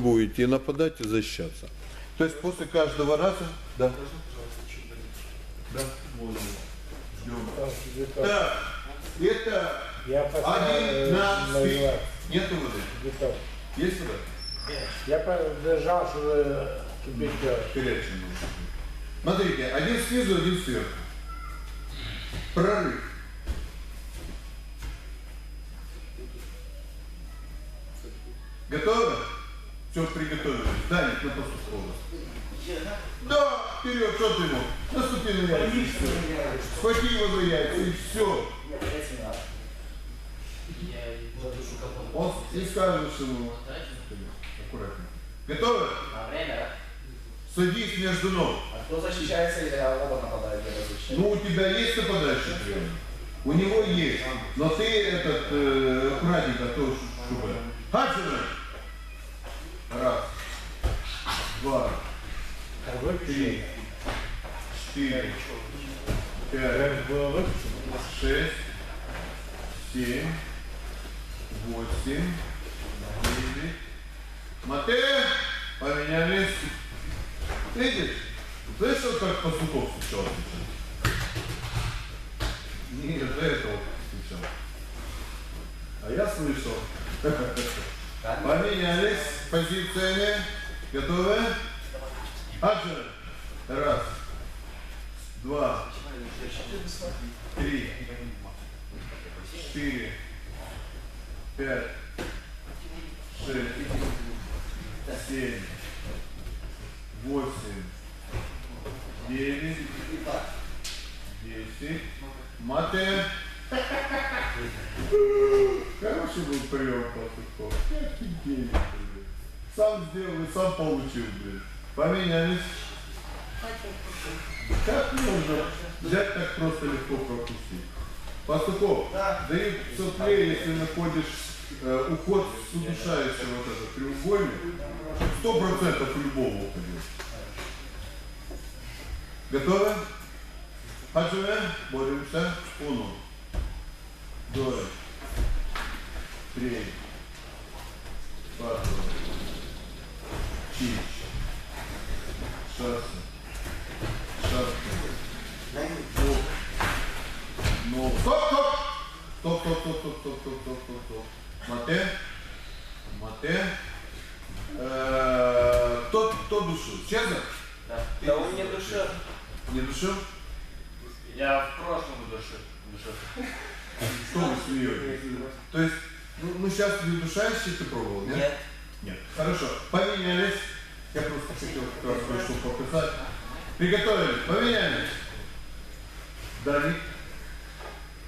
будете и нападать, и защищаться. То есть после каждого раза, да. Да. Так, это Я один на на спи. вилах. Нету воды. Есть вода? Я подержал, чтобы тебе. Смотрите, один снизу, один сверху. Прорыв. Готовы? Все приготовили. Даник, на поступку. Да, вперед, что ты ему? Наступи на яйца. Схвати его за яйца и все. Он и скажешь ему. Аккуратно. Готовы? На время, Садись между ног. А кто защищается или оба защищается? Ну, у тебя есть нападающий прием? У него есть. Но ты этот э, аккуратненько, а то шуба. Хаджина! Раз. Два. Три. Четыре. Пять. Шесть. Семь. Восемь. Девять. Мате! Поменялись. Видишь? Слышал, как Пастухов стучал? Нет, до этого стучал. А я слышал. Поменялись позициями. Готовы? Акшен. Раз. Два. Три. Четыре. Пять. Шесть. Семь. Восемь. Девять. Десять. Мате. Хороший был прием, Пастухов. Офигеть, блин. Сам сделал и сам получил, блин. Поменялись. Как можно взять так просто легко пропустить? Пастухов, дают сопле, если находишь э, уход с удушающего вот этот треугольник, сто процентов любого уходит. Готовы? Хаджуэ, боремся. Уну. Два. Три. Cinco. Шесть. Шесть. Ну, стоп, стоп! Стоп, стоп, стоп, стоп, стоп, стоп, стоп. Мате. Мате. Э, Кто, кто душил? Честно? Да. Да он не душил. Не душил? Я в прошлом душил. душил. Что вы смеетесь? То есть, ну, ну сейчас не удушающий ты пробовал, нет? Нет. Нет. Хорошо. Поменялись. Я просто хотел как раз кое-что показать. Приготовились. Поменялись. Даник.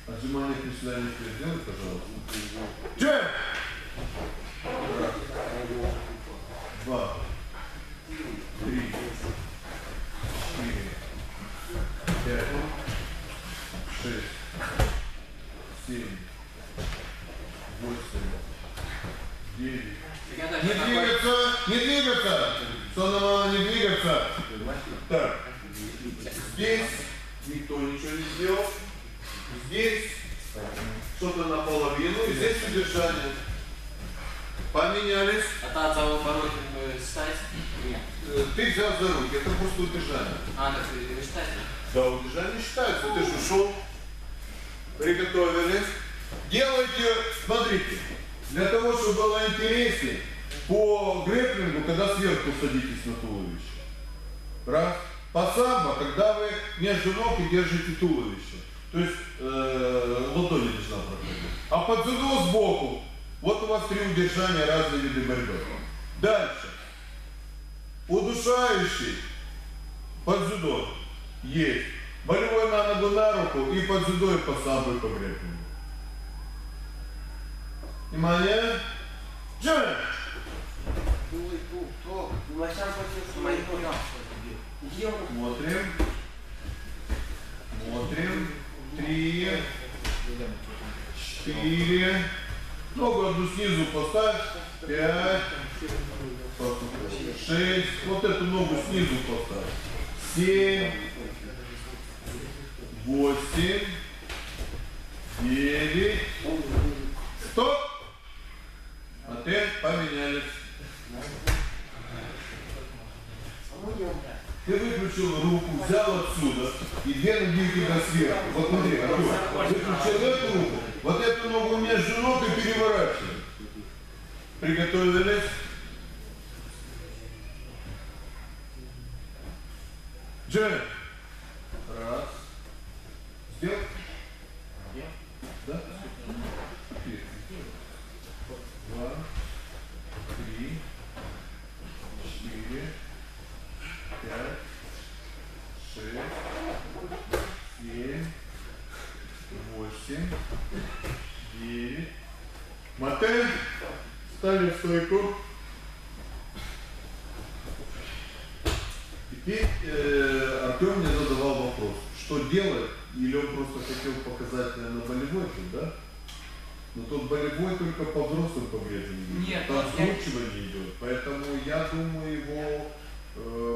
Отжимание приседания сделай, пожалуйста. Раз. Два. Три. Четыре. Пять. Шесть. Семь. Восемь. Девять. Не двигаться! Не двигаться! Сонно не двигаться! Так. Здесь никто ничего не сделал. Здесь что-то наполовину. И здесь удержание. Поменялись. А та за оборот стать? Нет. Э, Ты взял за руки. Это просто удержание. А, так и стать? Да, удержание считается. Ты же ушел. Приготовились. Делайте, смотрите, для того, чтобы было интереснее, по грэплингу, когда сверху садитесь на туловище. Раз. По самбо, когда вы между ног и держите туловище. То есть э, ладони должна проходить. А под дзюдо сбоку. Вот у вас три удержания, разные виды борьбы. Дальше. Удушающий под дзюдо есть. Болевой на ногу на руку и под дзюдо и по самбо и по грэплингу. Внимание. Джой! Смотрим. Смотрим. Три. Четыре. Ногу одну снизу поставь. Пять. Шесть. Вот эту ногу снизу поставь. Семь восемь, девять, стоп. Опять поменялись. Ты выключил руку, взял отсюда и две ноги у сверху. Вот смотри, Артур, выключил эту руку, вот эту ногу у меня между ног и переворачивай. Приготовились. Мотель. Стали в стойку. Теперь э, Артем мне задавал вопрос, что делать, или он просто хотел показать, наверное, болевой тут, да? Но тот болевой только по взрослым повреждениям. Нет, там я- скручивание идет, поэтому я думаю, его э,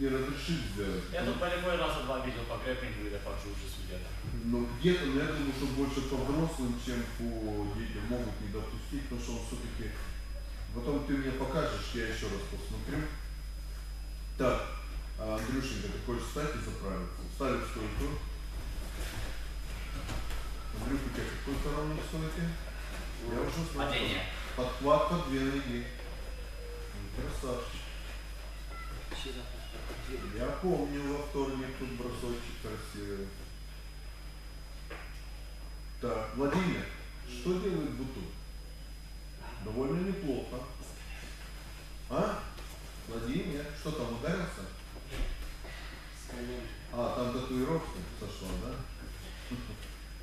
не разрешить сделать. Я тут болевой раза два видел по крэпингу и факт, что уже судят. Но где-то, но я думаю, что больше по взрослым, чем по детям могут не допустить, потому что он все-таки... Потом ты мне покажешь, я еще раз посмотрю. Так, а, Андрюшенька, ты хочешь встать и заправиться? Встали в стойку. Андрюха, у тебя какой коронный в стойке? Я уже смотрю. Падение. Подхват под две ноги. Красавчик. Я помню во вторник тут бросочек красивый. Так, Владимир, что делает Буту? Довольно неплохо. А? Владимир, что там, ударился? А, там татуировка сошла, да?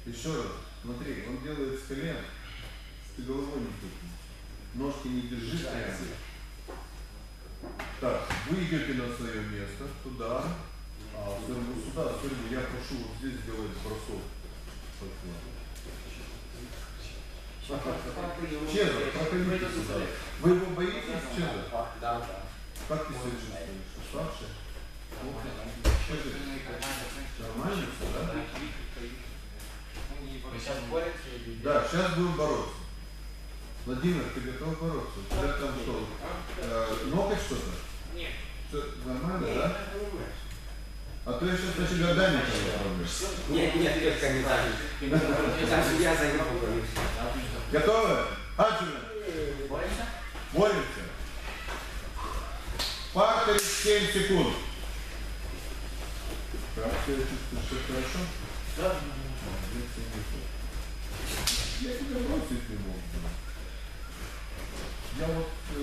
Еще раз, смотри, он делает с колен, ты головой не тупни. Ножки не держи прямо. Так, вы идете на свое место, туда, а сверху сюда, сверху я прошу вот здесь сделать бросок. Чеза, проходите сюда. Вы его боитесь, Чеза? Да, да. Как ты себя чувствуешь? Уставший? Нормально все, да? Вы сейчас боретесь Да, сейчас будем бороться. Владимир, ты готов бороться? У тебя там что? Э, ноготь что-то? Нет. Что, нормально, да? А то я сейчас на тебя даме отправлю. Нет, нет, только не так. Там я за него. Готовы? Аджина, Боишься? боремся. Партер 7 секунд. Чувствуешь? Все хорошо? Да. Я. Я тебя бросить не мог. Я вот, э,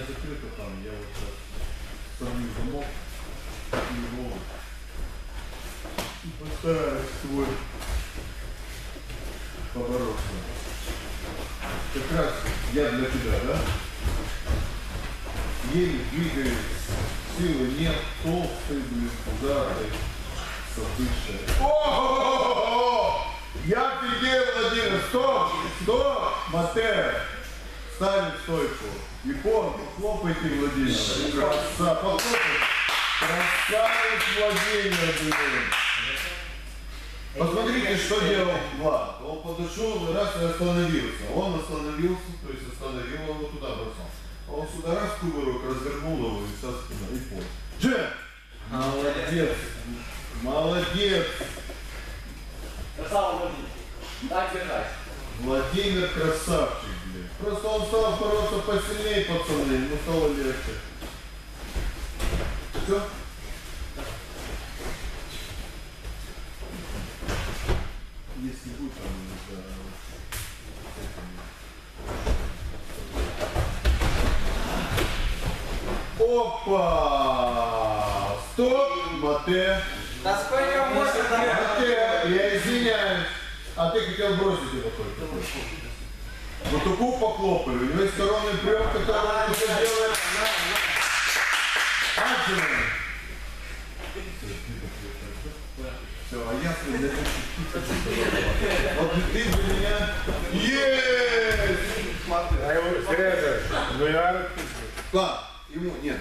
меня закрыто там, я вот сейчас сорву замок его и постараюсь свой побороться. Как раз я для тебя, да? Еле двигаюсь, силы нет, толстый, блин, пузатый, сопышая. О! Я офигел, Владимир, стоп, стоп, Матео. Ставим стойку. Япон, хлопайте, Владимир. Краса, похлопайте. Красавец Владимир, блин. Посмотрите, что делал Влад. Он подошел и раз и остановился. Он остановился, то есть остановил, он его туда бросал. А он сюда раз кувырок развернул его и со спины. И пол. Джек! Молодец! Молодец! Красава, Владимир. Так держать. Владимир красавчик. Просто он стал бороться посильнее, пацаны, ему стало легче. Все? Если будет там, этими. Опа! Стоп, Мате. Да сколько можно? Мате, я извиняюсь. А ты хотел бросить его только. Вот такую похлопали. У него есть коронный прием, который он уже делает. Анджело. Все, а я для тебя Вот ты для меня. Есть! А его, Сережа, ну я... Ладно, ему нет.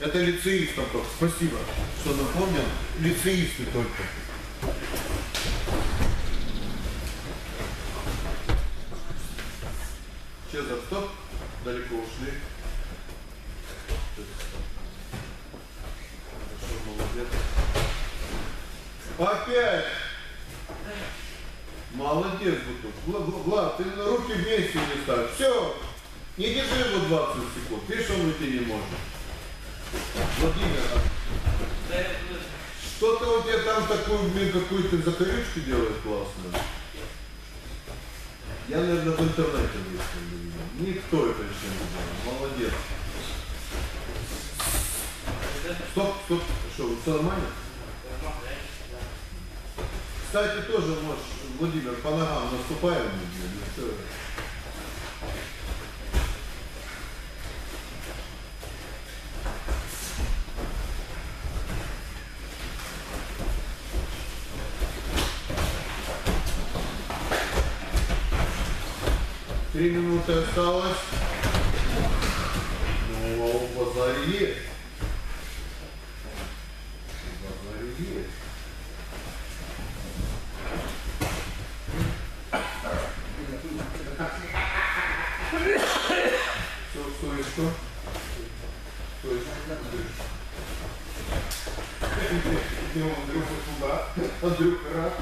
Это лицеистам только. Спасибо, что напомнил. Лицеисты только. далеко ушли. Хорошо, молодец. Опять! Молодец, Бутук. Влад, ты на руки вместе не ставь. Все. Не держи его 20 секунд. Видишь, он уйти не можешь? Владимир, а что-то у тебя там такую, блин, какую-то закорючку делает классную. Я, наверное, в интернете видел. Никто это еще не делал. Молодец. Стоп, стоп. Что, все нормально? Кстати, тоже можешь, Владимир, по ногам наступаем. блин, Три минуты осталось. Ну, базар есть. Базар есть. Что, что и что? Что и что? Идем, Андрюха, туда. Андрюха, раз.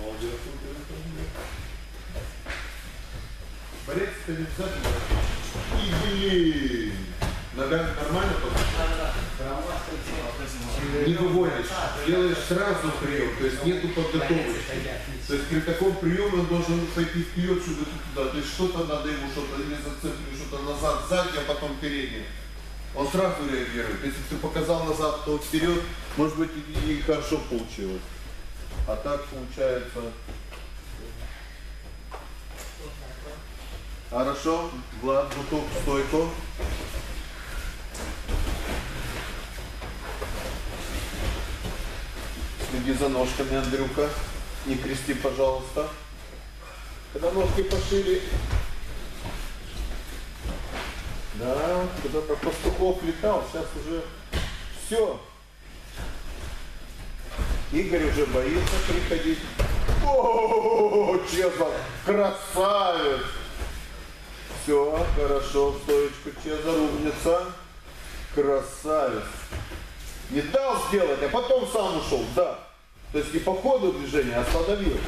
Молодец, Андрюха. Болеть-то не обязательно. И блин. Ногами нормально поставил? Не выводишь, делаешь сразу прием, то есть нету подготовки. То есть при таком приеме он должен пойти вперед, что-то туда. То есть что-то надо ему, что-то или зацепить, что-то назад, сзади, а потом переднее. Он сразу реагирует. Если ты показал назад, то вперед, может быть и хорошо получилось. А так получается. Хорошо, Влад, буток в стойку. Следи за ножками, Андрюка. Не крести, пожалуйста. Когда ножки пошире. Да, когда-то пастухов летал, сейчас уже все. Игорь уже боится приходить. О, Чезар, красавец! Все, хорошо, стоечку Чезар, умница. Красавец. Не дал сделать, а потом сам ушел, да. То есть не по ходу движения, остановил.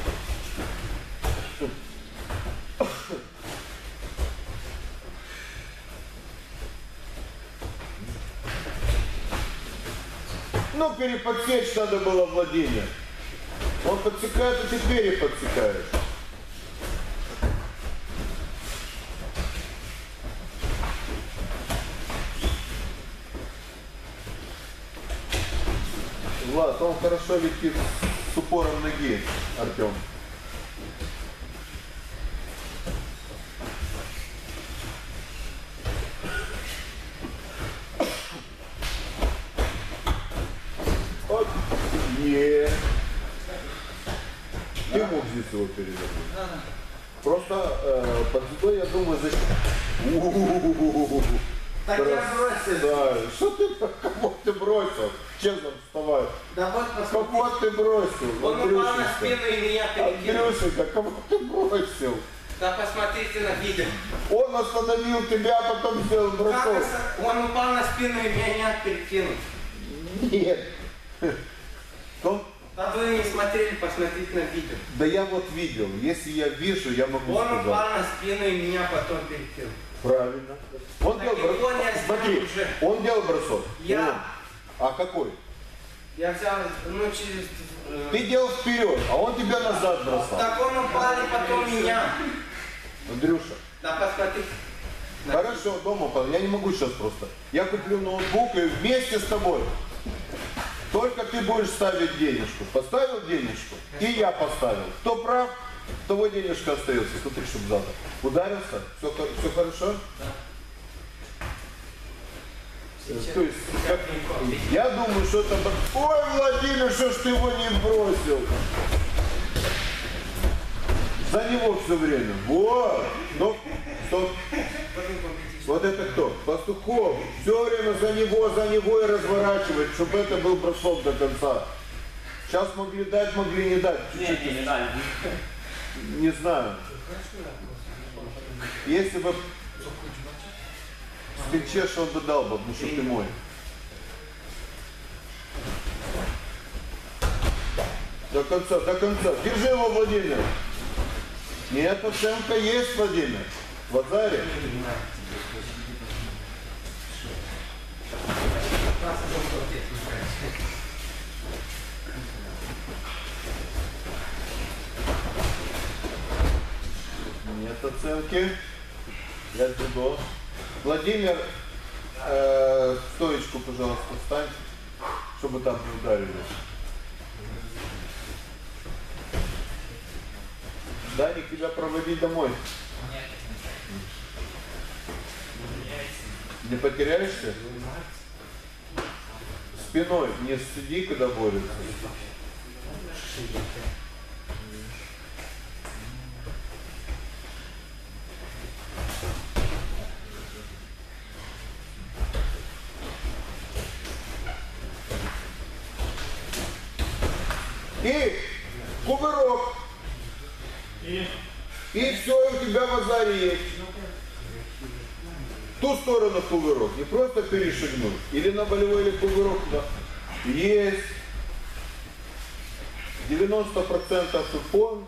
Ну, переподсечь надо было Владимир. Он подсекает, а ты переподсекаешь. Он хорошо летит с упором ноги, Артем. Вот. Не. Ты мог здесь его передать. Просто э, под я думаю, защит... Так я бросил. Да, что ты, кого ты бросил? Честно, вставай. Да вот посмотри. Кого ты бросил? Он упал на спину и меня перекинул. Андрюшенька, кого ты бросил? Да посмотрите на видео. Он остановил тебя, а потом сделал бросок. Он упал на спину и меня перекинул. Нет. Он- Да вы не смотрели, посмотрите на видео. да я вот видел. Если я вижу, я могу Он сказать. упал на спину и меня потом перекинул. Правильно. Он Так делал бросок. Смотри, уже. он делал бросок. Я. Он. А какой? Я взял, ну через... э, Ты делал вперед, а он тебя назад бросал. Так он упал и потом меня. Андрюша, Да посмотрите. На хорошо, дома, по- я не могу сейчас просто. Я куплю ноутбук и вместе с тобой. Только ты будешь ставить денежку. Поставил денежку, и я поставил. Кто прав, того денежка остается. Смотри, чтобы завтра. Ударился? Все, все хорошо? Сейчас. То есть, кофе. я думаю, что это... Ой, Владимир, что ж ты его не бросил? За него все время. Вот. Ну, стоп. Вот это кто? Пастухов. Все время за него, за него и разворачивать, чтобы это был бросок до конца. Сейчас могли дать, могли не дать. Не, не, не дали. Не знаю. Если бы ты чеш, он бы дал бы, потому что ты мой. До конца, до конца. Держи его, Владимир. Нет, оценка есть, Владимир. В Азаре. Нет оценки. Для дзюдо. Владимир, э, стоечку, пожалуйста, встань, чтобы там не ударили. Даник, тебя проводить домой. Не потеряешься? Спиной не сиди, когда борются. И кувырок. И все, и у тебя в азаре есть. В ту сторону кувырок. Не просто перешагнуть. Или на болевой, или кувырок. Да. Есть. 90% ипон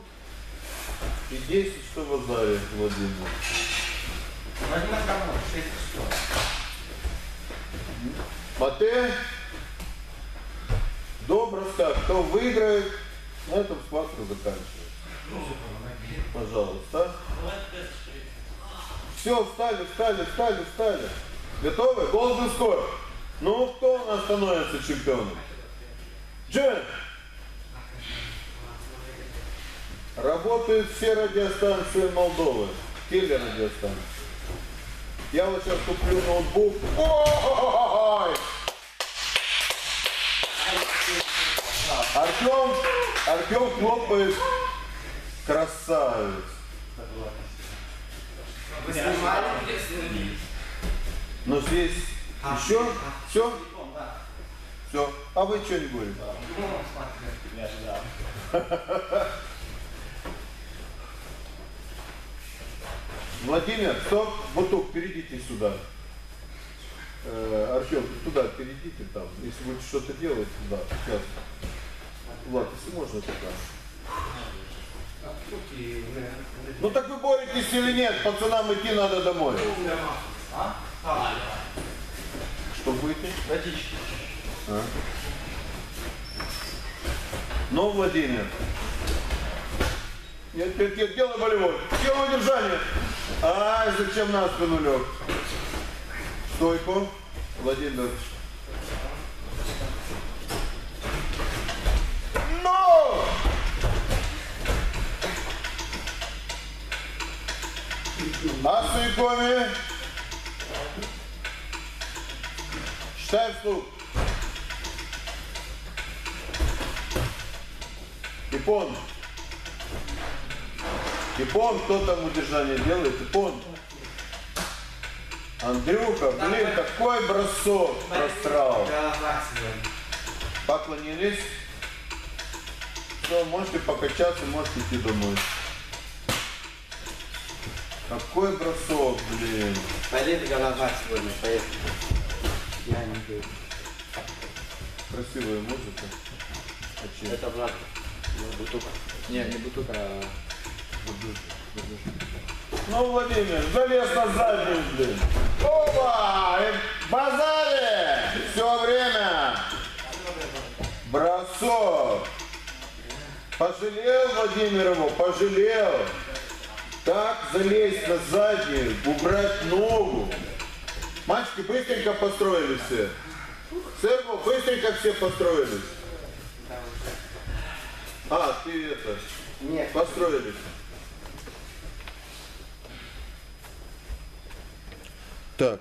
и 10 что в азаре, Владимир. Владимир Крамов, 6 часов. Мате. Броска. Кто выиграет, на этом схватка заканчивается. Пожалуйста. Все, встали, встали, встали, встали. Готовы? Голден скор. Ну, кто у нас становится чемпионом? Джен! Работают все радиостанции Молдовы. Телерадиостанции. Я вот сейчас куплю ноутбук. Ой! Артем, Артем хлопает. Красавец. Вы снимали? Но здесь еще все, все. А вы что не говорите? Ждал. Владимир, стоп, тут, перейдите сюда. Э, Артем, туда перейдите там. Если будете что-то делать, туда. Сейчас. Влад, если можно туда. Ну так вы боретесь или нет? Пацанам идти надо домой. Что будете? Водички. А? Ну, Владимир. Нет, нет, нет, делай болевой. Делай удержание. Ай, зачем на спину лег? Стойку. Владимир. Асуикоми. Считай вслух. Ипон. Ипон, кто там удержание делает? Ипон. Андрюха, блин, какой бросок прострал. Поклонились. Все, можете покачаться, можете идти домой. Какой бросок, блин. Болит голова сегодня, поехали. Я не буду. Красивая музыка. А чья? Это Влад. Бутука. Не, не Бутука, а Ну, Владимир, залез на заднюю, блин. Опа! И базаре! Все время! Бросок! Пожалел Владимир его, пожалел. Так залезть на заднюю, убрать ногу. Мальчики быстренько построились все. Сербо, быстренько все построились. А, ты это, Нет. построились. Так.